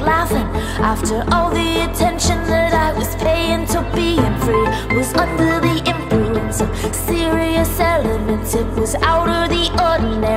Laughing after all the attention that I was paying to being free Was under the influence of serious elements. It was out of the ordinary,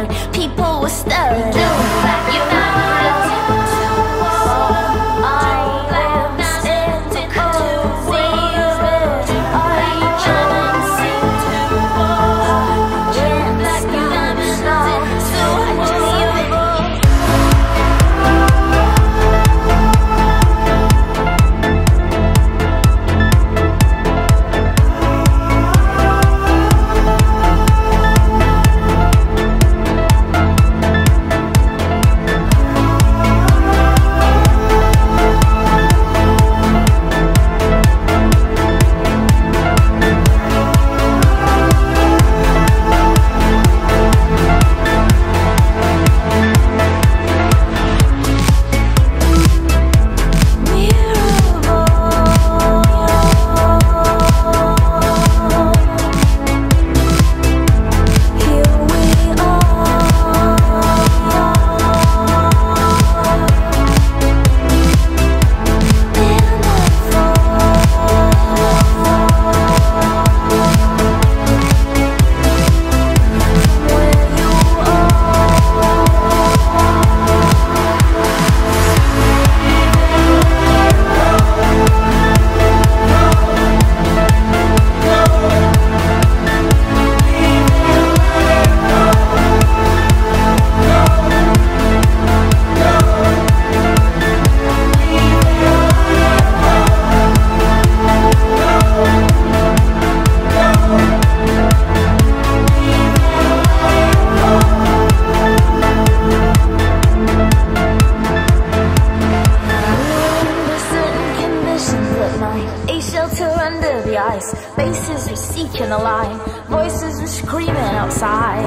filter under the ice Faces were seeking a line Voices were screaming outside.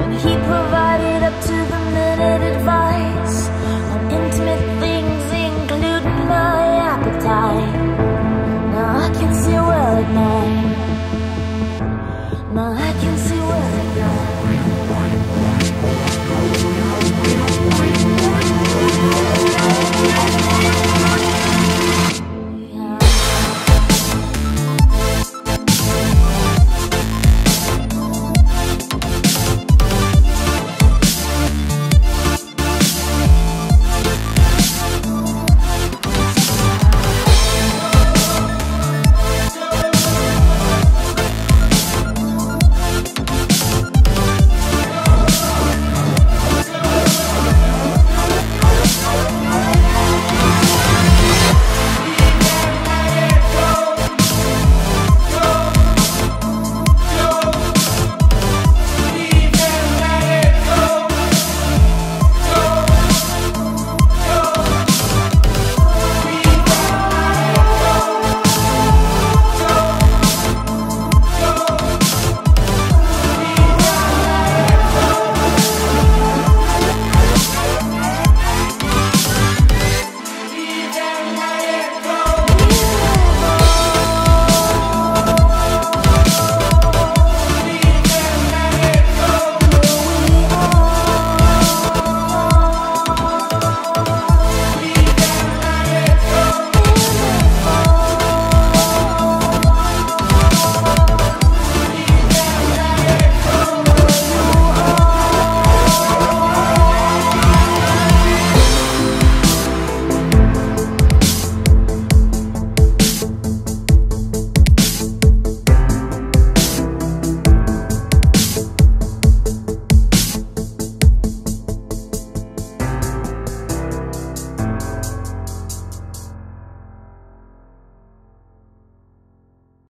When he provided up to the minute advice On intimate things including my appetite. Now I can see well at night Now I can see well at night Thank